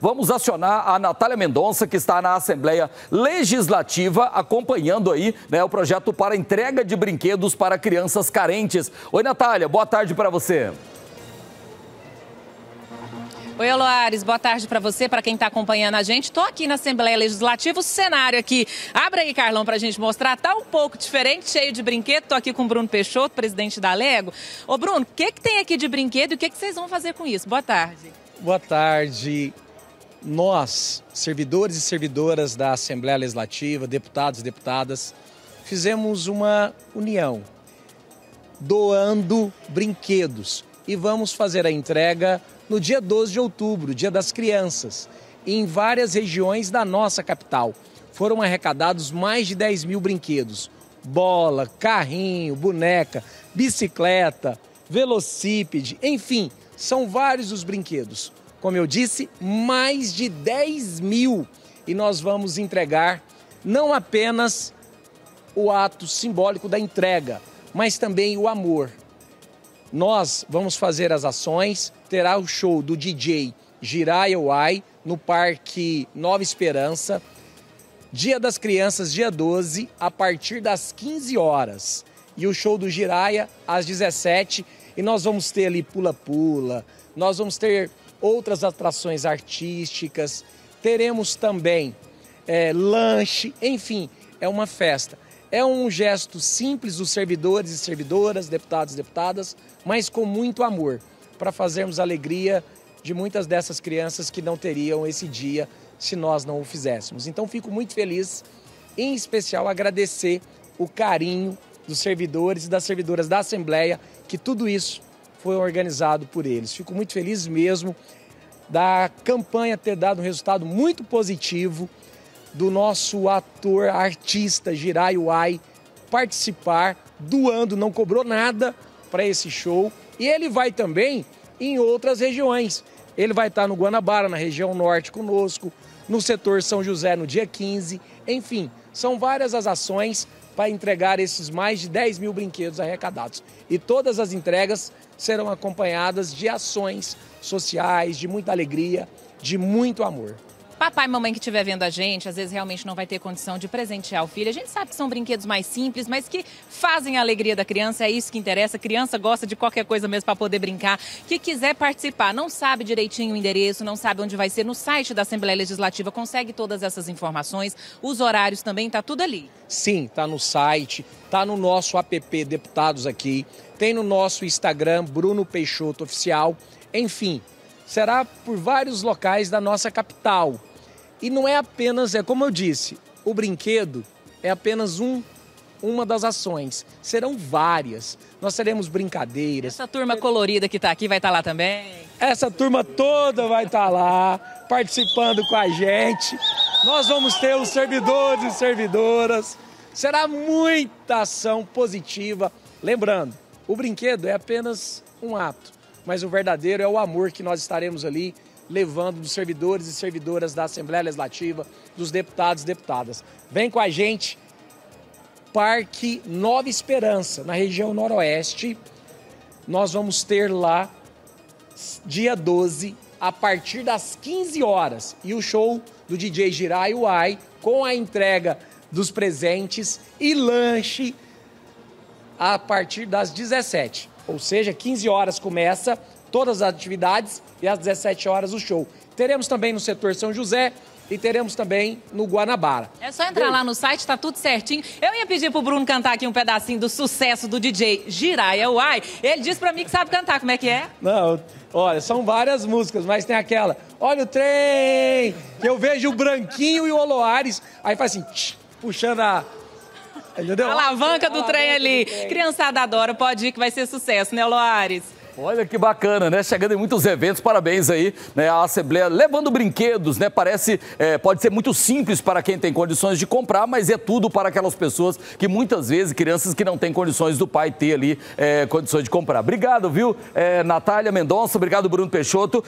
Vamos acionar a Natália Mendonça, que está na Assembleia Legislativa, acompanhando aí né, o projeto para entrega de brinquedos para crianças carentes. Oi, Natália, boa tarde para você. Oi, Loares, boa tarde para você, para quem está acompanhando a gente. Estou aqui na Assembleia Legislativa, o cenário aqui, abre aí, Carlão, para a gente mostrar, tá um pouco diferente, cheio de brinquedo. Estou aqui com o Bruno Peixoto, presidente da Lego. Ô, Bruno, o que, que tem aqui de brinquedo e o que, que vocês vão fazer com isso? Boa tarde. Boa tarde. Nós, servidores e servidoras da Assembleia Legislativa, deputados e deputadas, fizemos uma união, doando brinquedos e vamos fazer a entrega no dia 12 de outubro, Dia das Crianças, em várias regiões da nossa capital. Foram arrecadados mais de 10 mil brinquedos: bola, carrinho, boneca, bicicleta, velocípede, enfim, são vários os brinquedos. Como eu disse, mais de 10 mil. E nós vamos entregar não apenas o ato simbólico da entrega, mas também o amor, nós vamos fazer as ações, terá o show do DJ Jiraya Uai no Parque Nova Esperança, Dia das Crianças, dia 12, a partir das 15 horas. E o show do Jiraya às 17 e nós vamos ter ali pula-pula, nós vamos ter outras atrações artísticas, teremos também é, lanche, enfim, é uma festa. É um gesto simples dos servidores e servidoras, deputados e deputadas, mas com muito amor, para fazermos alegria de muitas dessas crianças que não teriam esse dia se nós não o fizéssemos. Então fico muito feliz, em especial agradecer o carinho dos servidores e das servidoras da Assembleia, que tudo isso foi organizado por eles. Fico muito feliz mesmo da campanha ter dado um resultado muito positivo do nosso ator, artista Girai Uai participar, doando, não cobrou nada para esse show. E ele vai também em outras regiões. Ele vai estar no Guanabara, na região norte conosco, no setor São José no dia 15. Enfim, são várias as ações para entregar esses mais de 10 mil brinquedos arrecadados. E todas as entregas serão acompanhadas de ações sociais, de muita alegria, de muito amor. Papai e mamãe que estiver vendo a gente, às vezes realmente não vai ter condição de presentear o filho. A gente sabe que são brinquedos mais simples, mas que fazem a alegria da criança, é isso que interessa. A criança gosta de qualquer coisa mesmo para poder brincar. Que quiser participar, não sabe direitinho o endereço, não sabe onde vai ser, no site da Assembleia Legislativa consegue todas essas informações, os horários também, tá tudo ali. Sim, tá no site, tá no nosso app Deputados aqui, tem no nosso Instagram Bruno Peixoto Oficial. Enfim, será por vários locais da nossa capital. E não é apenas, é como eu disse, o brinquedo é apenas um uma das ações. Serão várias. Nós teremos brincadeiras. Essa turma colorida que está aqui vai estar tá lá também? Essa turma toda vai estar tá lá, participando com a gente. Nós vamos ter os servidores e servidoras. Será muita ação positiva. Lembrando, o brinquedo é apenas um ato, mas o verdadeiro é o amor que nós estaremos ali levando dos servidores e servidoras da Assembleia Legislativa, dos deputados e deputadas. Vem com a gente, Parque Nova Esperança, na região noroeste. Nós vamos ter lá, dia 12, a partir das 15 horas, e o show do DJ Girai Uai, com a entrega dos presentes e lanche a partir das 17. Ou seja, 15 horas começa todas as atividades e às 17 horas o show. Teremos também no setor São José e teremos também no Guanabara. É só entrar lá no site, tá tudo certinho. Eu ia pedir pro Bruno cantar aqui um pedacinho do sucesso do DJ Jiraya Uai. Ele disse para mim que sabe cantar, como é que é? Não, olha, são várias músicas, mas tem aquela, olha o trem, que eu vejo o Branquinho e o Oloares, aí faz assim, tch, puxando a... Entendeu? A alavanca do trem ali. Criançada adora, pode ir que vai ser sucesso, né, Loares? Olha que bacana, né? Chegando em muitos eventos, parabéns aí, né? A Assembleia levando brinquedos, né? Parece, é, pode ser muito simples para quem tem condições de comprar, mas é tudo para aquelas pessoas que muitas vezes, crianças que não têm condições do pai ter ali é, condições de comprar. Obrigado, viu, é, Natália Mendonça, obrigado, Bruno Peixoto.